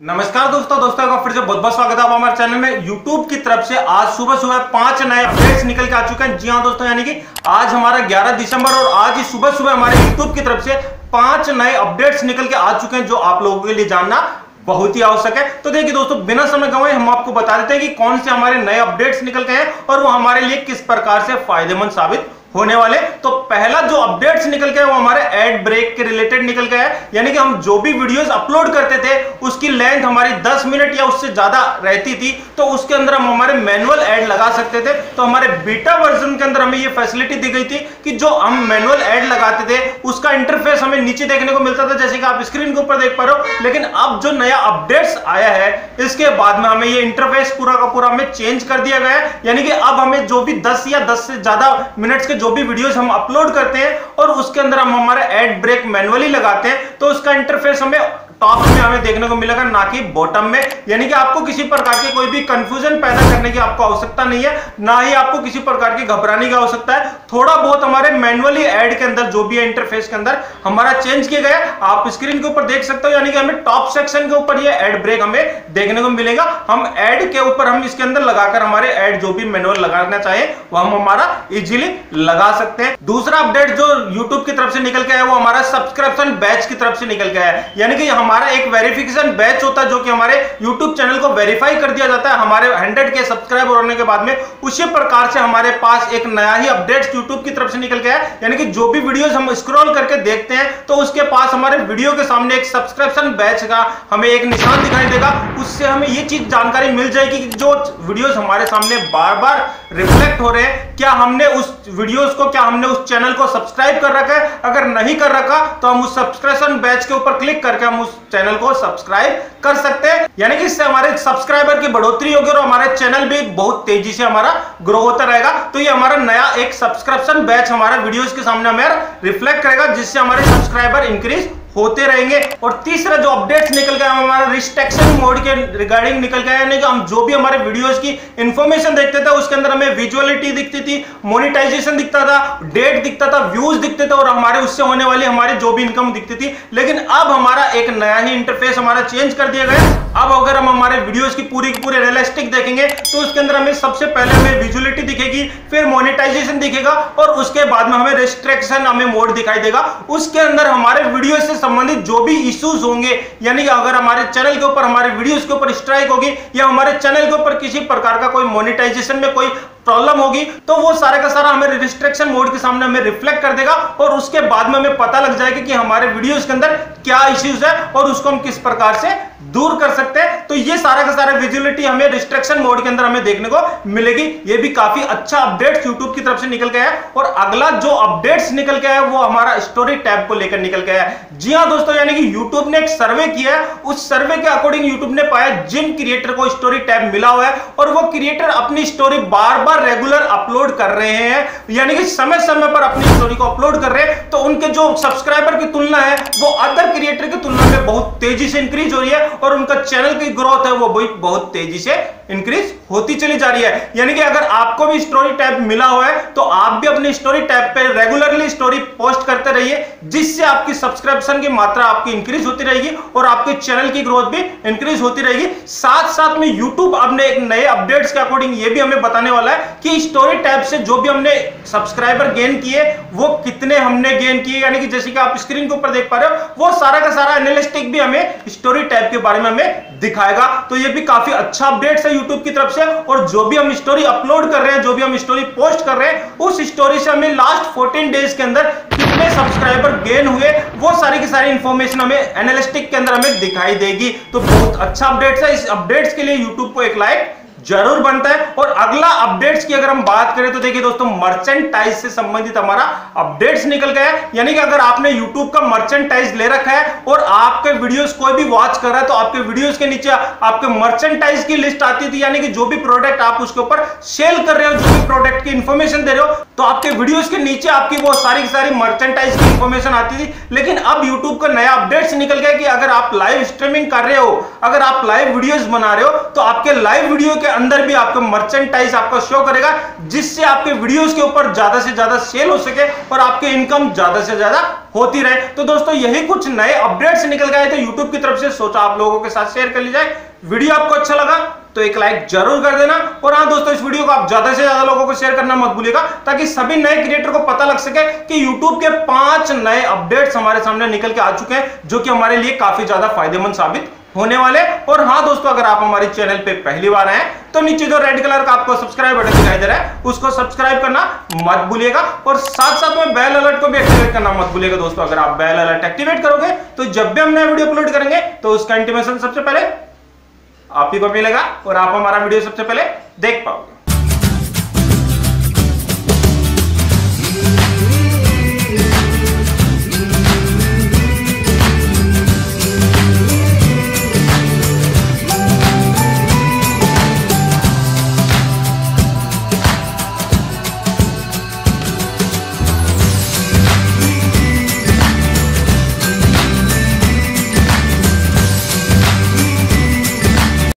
नमस्कार दोस्तों दोस्तों का फिर से बहुत बहुत स्वागत है हमारे चैनल में। YouTube की तरफ़ से आज सुबह सुबह पाँच नए अपडेट्स निकल के आ चुके हैं। जी हाँ दोस्तों, यानी कि आज हमारा 11 दिसंबर और आज ही सुबह सुबह हमारे YouTube की तरफ़ से पाँच नए अपडेट्स निकल के आ चुके हैं, जो आप लोगों के लिए जानना बहुत ही आवश्यक है। तो देखिए दोस्तों, बिना समय गंवाए हम आपको बता देते हैं कि कौन से हमारे नए अपडेट्स निकल गए हैं और वो हमारे लिए किस प्रकार से फ़ायदेमंद साबित होने वाले। तो पहला जो अपडेट्स निकल के वो हमारे एड ब्रेक के रिलेटेड निकल गया है। यानी कि हम जो भी वीडियोस अपलोड करते थे, उसकी लेंथ हमारी 10 मिनट या उससे ज़्यादा रहती थी तो उसके अंदर हम हमारे मैनुअल एड लगा सकते थे। तो हमारे बीटा वर्जन के अंदर हमें ये फैसिलिटी दी गई थी कि जो हम मैनुअल एड लगाते थे, उसका इंटरफेस हमें नीचे देखने को मिलता था, जैसे कि आप स्क्रीन के ऊपर देख पा रहे हो। लेकिन अब जो नया अपडेट्स आया है, इसके बाद में हमें ये इंटरफेस पूरा का पूरा हमें चेंज कर दिया गया है। यानी कि अब हमें जो भी 10 या 10 से ज़्यादा मिनट्स के जो भी वीडियोस हम अपलोड करते हैं और उसके अंदर हम हमारा एड ब्रेक मैनुअली लगाते हैं तो उसका इंटरफेस हमें टॉप में हमें देखने को मिलेगा ना कि बॉटम में। यानी कि आपको किसी प्रकार की कोई भी कंफ्यूजन पैदा करने की आपको आवश्यकता नहीं है, ना ही आपको किसी प्रकार की घबराने की आवश्यकता है। थोड़ा बहुत हमारे मैनुअली एड के अंदर, जो भी है इंटरफेस के अंदर, हमारा चेंज किया गया। आप स्क्रीन के ऊपर देख सकते हो, यानी कि हमें टॉप सेक्शन के ऊपर ये एड ब्रेक हमें देखने को मिलेगा। हम एड के ऊपर हम इसके अंदर लगाकर हमारे एड जो भी मैनुअल लगाना चाहे, वो हम हमारा इजीली लगा सकते हैं। दूसरा अपडेट जो यूट्यूब की तरफ़ से निकल के आया, वो हमारा सब्सक्रिप्शन बैच की तरफ़ से निकल के आया। यानी कि हमारा एक वेरिफिकेशन बैच होता है जो कि हमारे यूट्यूब चैनल को वेरीफाई कर दिया जाता है। हमारे 100 के सब्सक्राइबर होने के बाद में उसी प्रकार से हमारे पास एक नया ही अपडेट यूट्यूब की तरफ़ से निकल के आया यानी कि जो भी वीडियोस हम स्क्रॉल करके देखते हैं तो उसके पास हमारे वीडियो के सामने एक सब्सक्रिप्शन बैच का हमें एक निशान दिखाई देगा। उससे हमें ये चीज़ जानकारी मिल जाएगी कि जो वीडियोस हमारे सामने बार बार रिफ्लेक्ट हो रहे हैं क्या हमने उस वीडियोस को, क्या हमने उस चैनल को सब्सक्राइब कर रखा है? अगर नहीं कर रखा तो हम उस सब्सक्रिप्शन बैच के ऊपर क्लिक करके हम उस चैनल को सब्सक्राइब कर सकते हैं। यानी कि इससे हमारे सब्सक्राइबर की बढ़ोतरी होगी और हमारा चैनल भी बहुत तेज़ी से हमारा ग्रो होता रहेगा। तो ये हमारा नया एक सब्सक्रिप्शन बैच हमारा वीडियोस के सामने हमें रिफ्लेक्ट करेगा, जिससे हमारे सब्सक्राइबर इंक्रीज होते रहेंगे। और तीसरा जो अपडेट्स निकल गया हमारा रिस्ट्रिक्शन मोड के रिगार्डिंग निकल गया यानी कि हम जो भी हमारे वीडियोस की इंफॉर्मेशन देखते थे, उसके अंदर हमें विजुअलिटी दिखती थी मोनिटाइजेशन दिखता था डेट दिखता था व्यूज़ दिखते थे, और हमारे उससे होने वाली हमारी जो भी इनकम दिखती थी। लेकिन अब हमारा एक नया ही इंटरफेस हमारा चेंज कर दिया गया अब अगर हम हमारे वीडियोस की पूरी की पूरी रियलिस्टिक देखेंगे तो उसके अंदर हमें सबसे पहले हमें विजुअलिटी दिखेगी, फिर मोनिटाइजेशन दिखेगा, और उसके बाद में हमें रिस्ट्रिक्शन हमें मोड दिखाई देगा। उसके अंदर हमारे वीडियो से संबंधित जो भी इश्यूज़ होंगे, यानी अगर हमारे चैनल के ऊपर, हमारे वीडियोस के ऊपर स्ट्राइक होगी, या हमारे चैनल के ऊपर किसी प्रकार का कोई मोनिटाइजेशन में कोई प्रॉब्लम होगी तो वो सारे का सारा हमें रिस्ट्रिक्शन मोड के सामने हमें रिफ्लेक्ट कर देगा, और उसके बाद में हमें पता लग जाएगा कि हमारे वीडियोस के अंदर क्या इश्यूज़ है, और उसको हम किस प्रकार से दूर कर सकते हैं। तो सारा विजुअलिटी हमें रिस्ट्रिक्शन मोड के अंदर हमें देखने को मिलेगी। ये भी काफ़ी अच्छा अपडेट यूट्यूब की तरफ़ से निकल गया है और अगला जो अपडेट्स निकल गया है वो हमारा स्टोरी टैब को लेकर निकल गया है। जी हाँ दोस्तों, यानी कि यूट्यूब ने एक सर्वे किया है। उस सर्वे के अकॉर्डिंग यूट्यूब ने पाया जिन क्रिएटर को स्टोरी टैब मिला हुआ है और वो क्रिएटर अपनी स्टोरी बार बार रेगुलर अपलोड कर रहे हैं। यानी कि समय समय पर अपनी स्टोरी को अपलोड कर रहे हैं। तो उनके जो सब्सक्राइबर की तुलना है, वो अदर क्रिएटर की तुलना में बहुत तेज़ी से इंक्रीज हो रही है और उनका चैनल की ग्रोथ है, वो भी बहुत तेज़ी से इंक्रीज होती चली जा रही है। यानी कि अगर आपको भी स्टोरी टैब मिला हुआ है तो आप भी अपनी स्टोरी टैब पे रेगुलरली स्टोरी पोस्ट करते रहिए, जिससे आपकी सब्सक्रिप्शन की मात्रा आपकी इंक्रीज होती रहेगी और आपके चैनल की ग्रोथ भी इंक्रीज होती रहेगी। साथ साथ में यूट्यूब अपने एक नए अपडेट्स के अकॉर्डिंग ये भी हमें बताने वाला है कि स्टोरी टैब से जो भी हमने सब्सक्राइबर गेन किए, वो कितने हमने गेन किए यानी कि जैसे कि आप स्क्रीन के ऊपर देख पा रहे हो, वो सारा का सारा एनालिस्टिक भी हमें स्टोरी टैब के बारे में हमें दिखाएगा। तो ये भी काफ़ी अच्छा अपडेट है यूट्यूब की तरफ़ से, और जो भी हम स्टोरी अपलोड कर रहे हैं, जो भी हम स्टोरी पोस्ट कर रहे हैं, उस स्टोरी से हमें लास्ट 14 डेज़ के अंदर कितने सब्सक्राइबर गेन हुए, वो सारी की सारी इंफॉर्मेशन हमें एनालिस्टिक के अंदर हमें दिखाई देगी। तो बहुत अच्छा अपडेट है। इस अपडेट्स के लिए यूट्यूब को एक लाइक ज़रूर बनता है। और अगला अपडेट्स की अगर हम बात करें तो देखिए दोस्तों मर्चेंटाइज से संबंधित हमारा अपडेट्स निकल गया है। यानी कि अगर आपने यूट्यूब का मर्चेंटाइज ले रखा है और आपके वीडियोस कोई भी वॉच कर रहा है तो आपके वीडियोस के नीचे आपके मर्चेंटाइज की लिस्ट आती थी। यानी कि जो भी प्रोडक्ट आप उसके ऊपर सेल कर रहे हो, जो भी प्रोडक्ट की इंफॉर्मेशन दे रहे हो तो आपके वीडियोस के नीचे आपकी वो सारी सारी मर्चेंटाइज की इंफॉर्मेशन आती थी। लेकिन अब यूट्यूब का नया अपडेट्स निकल गया कि अगर आप लाइव स्ट्रीमिंग कर रहे हो, अगर आप लाइव वीडियोस बना रहे हो तो आपके लाइव वीडियो के अंदर भी आपको मर्चेंटाइज आपका शो करेगा, जिससे आपके वीडियोस के ऊपर ज़्यादा से ज़्यादा सेल हो सके और आपके इनकम ज़्यादा से ज़्यादा होती रहे। तो दोस्तों, यही कुछ नए अपडेट्स निकल गए थे। यूट्यूब की तरफ़ से सोचा आप लोगों के साथ शेयर कर ली जाए। वीडियो आपको अच्छा लगा तो एक लाइक ज़रूर कर देना। और हाँ दोस्तों, इस वीडियो को आप ज़्यादा से ज़्यादा लोगों को शेयर करना मत भूलिएगा, ताकि सभी नए क्रिएटर को पता लग सके कि यूट्यूब के पाँच नए अपडेट्स हमारे सामने निकल के आ चुके हैं, जो कि हमारे लिए काफ़ी ज़्यादा फ़ायदेमंद साबित होने वाले। और हाँ दोस्तों, अगर आप हमारे चैनल पे पहली बार आए तो नीचे जो रेड कलर का आपको सब्सक्राइब बटन दिखाई दे रहा है, उसको सब्सक्राइब करना मत भूलिएगा। और साथ साथ में बेल अलर्ट को भी एक्टिवेट करना मत भूलिएगा दोस्तों, अगर आप बेल अलर्ट एक्टिवेट करोगे तो जब भी हम नया वीडियो अपलोड करेंगे तो उसका इंटीमेशन सबसे पहले आप ही को मिलेगा, और आप हमारा वीडियो सबसे पहले देख पाओगे।